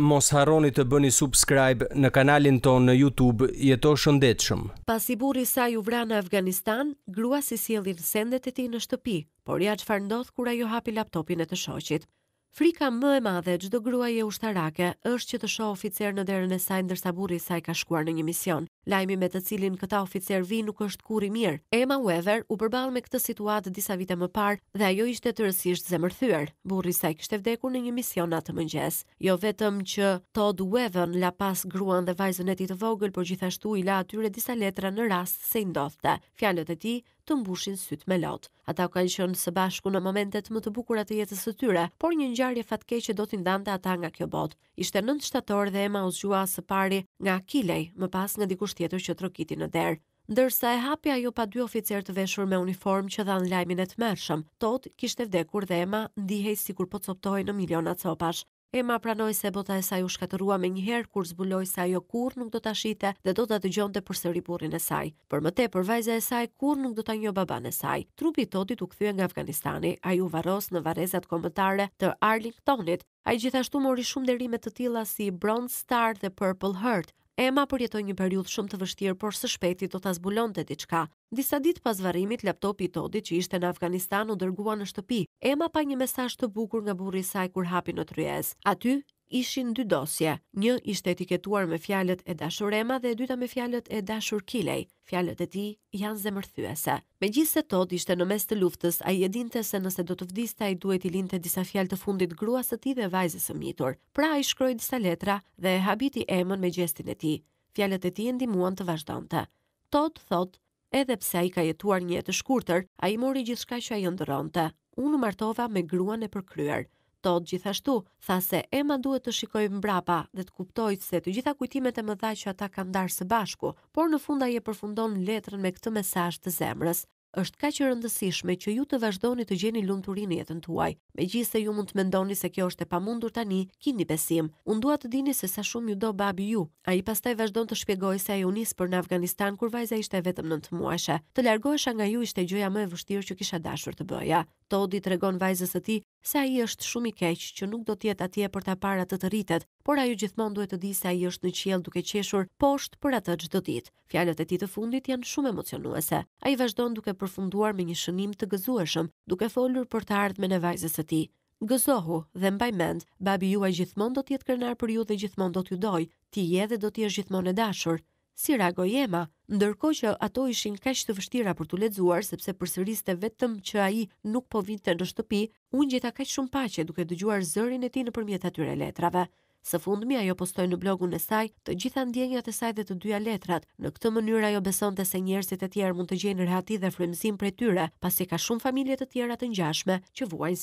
Mos harroni të bëni subscribe në kanalin tonë në youtube jeto shëndetshëm. Pasi burri i saj u vra në Afganistan, gruas i sjellin sendet e tij në shtëpi, por ja çfarë ndodh kur ajo hapi laptopin e të shoqit. Frika më e madhe e çdo gruaje ushtarake është që të shohë oficerë në derën e saj ndërsa burri i saj ka shkuar në një mision. Lajmi me të cilin këta oficerë vijnë nuk është kurrë i mirë. Emma Weaver u përball me këtë situatë disa vite më parë dhe ajo ishte tërësisht zemërthyer. Burri i saj kishte vdekur në një mision atë mëngjes. Jo vetëm që Todd Weaver la pas gruan dhe vajzën e tij të vogël, por gjithashtu i la atyre disa letra në rast se i ndodhte. Fjalët e tij të mbushin sytë me lot. Ata kanë qenë së bashku në momentet më të bukura të jetës së tyre, por një ngjarje fatkeqe do t'i ndante ata nga kjo botë. Ishte nëntë shtator dhe Ema u zgjua së pari nga Kilej, më pas nga dikush tjetër që trokiti në derë. Ndërsa e hapi ajo pa dy oficerë të veshur me uniformë që dhanë lajmin e tmerrshëm, Todd kishte vdekur dhe Ema ndihej sikur po copëtohej në miliona copash. Ema pranoi se bota e saj u shkatërrua menjëherë kur zbuloi se ajo kurrë nuk do ta shihte dhe do ta dëgjonte përsëri burrin e saj. Për më tepër, vajza e saj kurrë nuk do ta njohë babanë e saj. Trupi i Toddit u kthye nga Afganistani, ai u varros në varrezat kombëtare të Arlingtonit, Ai gjithashtu mori shumë nderime të tilla si Bronze Star dhe Purple Heart. Emma përjetoi një periudhë shumë të vështirë, por së shpejti do ta zbulonte diçka. Disa ditë pas varrimit, laptopi i Todit që ishte në Afganistan u dërgua në shtëpi. Emma pa një mesazh të bukur nga burri i saj kur hapi në tryezë. Aty ishin dy dosje. Një ishte etiketuar me fjalët E dashur Emma dhe e dyta me fjalët E dashur Kiley. Fjalët e tij janë zemërthyese. Megjithëse Todd ishte në mes të luftës, ai e dinte se nëse do të vdiste ai duhej t'i linte disa fjalë të fundit gruas së tij dhe vajzës së mitur. Pra ai shkroi disa letra dhe e habiti Emmën me gjestin e tij. Fjalët e tij e ndihmuan të vazhdonte. Todd thotë, Edhe pse ai ka jetuar një jetë të shkurtër, ai mori gjithçka që ai ëndërronte. Unë u martova me gruan e përkryer. Todd gjithashtu tha se Emma duhet të shikojë mbrapa dhe të kuptojë se të gjitha kujtimet e mëdha që ata kanë ndarë së bashku, por në fund ai e përfundon letrën me këtë mesazh të zemrës, Është kaq e rëndësishme që ju të vazhdoni të gjeni lumturi në jetën tuaj. Megjithëse ju mund të mendoni se kjo është e pamundur tani, kini besim. Unë dua të dini se sa shumë ju do babi juaj. Ai pastaj vazhdon të shpjegojë se ai u nis për në Afganistan kur vajza ishte vetëm nëntëmuajshe. Të largohesha nga ju ishte gjëja më e vështirë që kisha dashur të bëja. Todd i tregon vajzës së tij se ai është shumë i keq që nuk do të jetë atje për ta parë atë të rritet, por ajo gjithmonë duhet të di se ai është në qiell duke qeshur poshtë për atë çdo ditë. Fjalët e tij të fundit janë shumë emocionuese. Ai vazhdon duke përfunduar me një shënim të gëzueshëm, duke folur për të ardhmen e vajzës së tij. Gëzohu dhe mbaj mend, babi juaj gjithmonë do të jetë krenar për ju dhe gjithmonë do t'ju dojë. Ti je dhe do të jesh gjithmonë e dashur. Si reagoi Ema, ndërkohë që ato ishin kaq të vështira për t'u lexuar sepse përsëriste vetëm që ai nuk po vinte në shtëpi, unë gjeta kaq shumë paqe duke dëgjuar zërin e tij nëpërmjet atyre letrave. Së fundmi ajo postoi në blogun e saj të gjitha ndjenjat e saj dhe të dyja letrat, në këtë mënyrë ajo besonte se njerëzit e tjerë mund të gjejnë rehati dhe frymëzim prej tyre, pasi ka shumë familje të tjera të ngjashme që vuajnë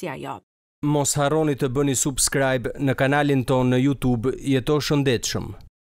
si ajo. Mos harroni të bëni subscribe në kanalin tonë në youtube jeto shëndetshëm.